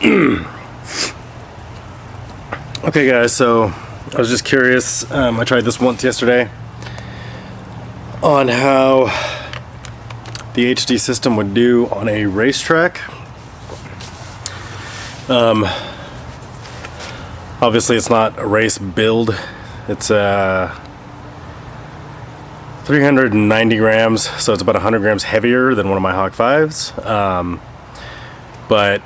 okay guys, so I was just curious, um, I tried this once yesterday on how the HD system would do on a racetrack. Um, obviously it's not a race build, it's uh, 390 grams, so it's about 100 grams heavier than one of my Hawk 5s. Um, but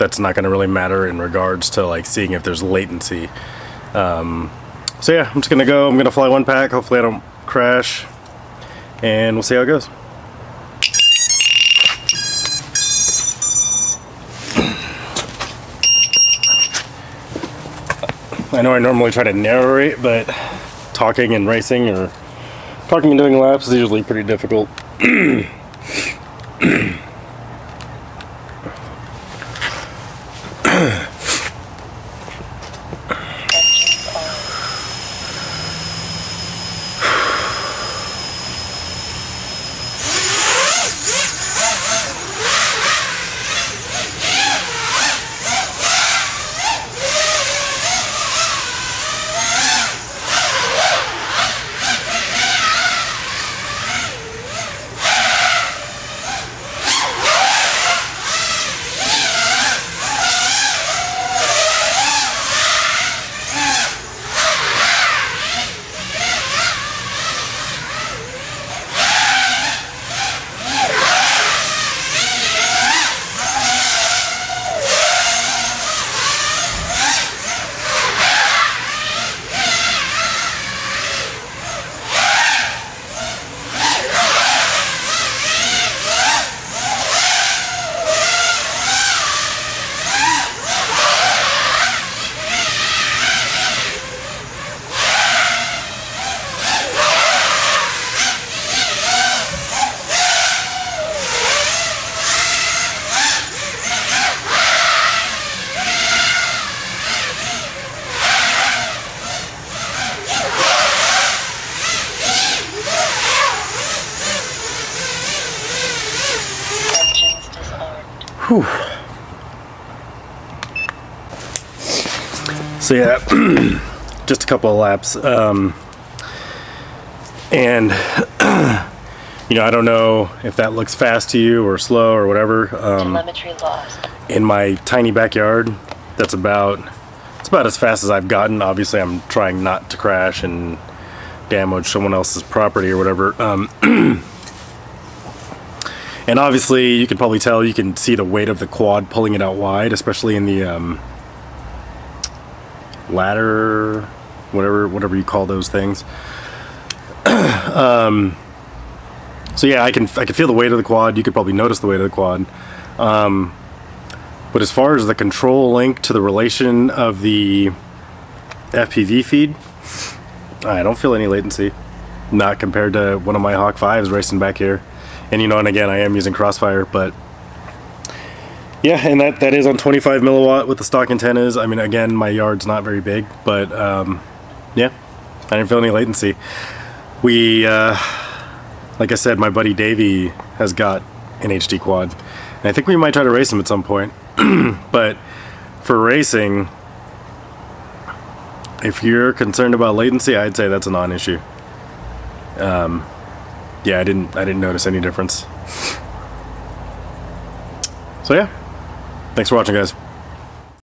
that's not going to really matter in regards to like seeing if there's latency. Um, so yeah, I'm just going to go, I'm going to fly one pack, hopefully I don't crash, and we'll see how it goes. I know I normally try to narrate, but talking and racing or talking and doing laps is usually pretty difficult. Whew. So yeah, just a couple of laps. Um, and, you know, I don't know if that looks fast to you or slow or whatever. Um, Telemetry lost. In my tiny backyard, that's about, it's about as fast as I've gotten. Obviously, I'm trying not to crash and damage someone else's property or whatever. Um, And obviously, you can probably tell, you can see the weight of the quad pulling it out wide, especially in the um, ladder, whatever, whatever you call those things. um, so yeah, I can I can feel the weight of the quad. You could probably notice the weight of the quad. Um, but as far as the control link to the relation of the FPV feed, I don't feel any latency. Not compared to one of my Hawk 5s racing back here and you know and again I am using crossfire but yeah and that that is on 25 milliwatt with the stock antennas. I mean again my yard's not very big but um, yeah I didn't feel any latency. We uh, like I said my buddy Davey has got an HD quad. And I think we might try to race him at some point. But for racing if you're concerned about latency I'd say that's a non-issue. Um, yeah, I didn't I didn't notice any difference. So yeah, thanks for watching guys.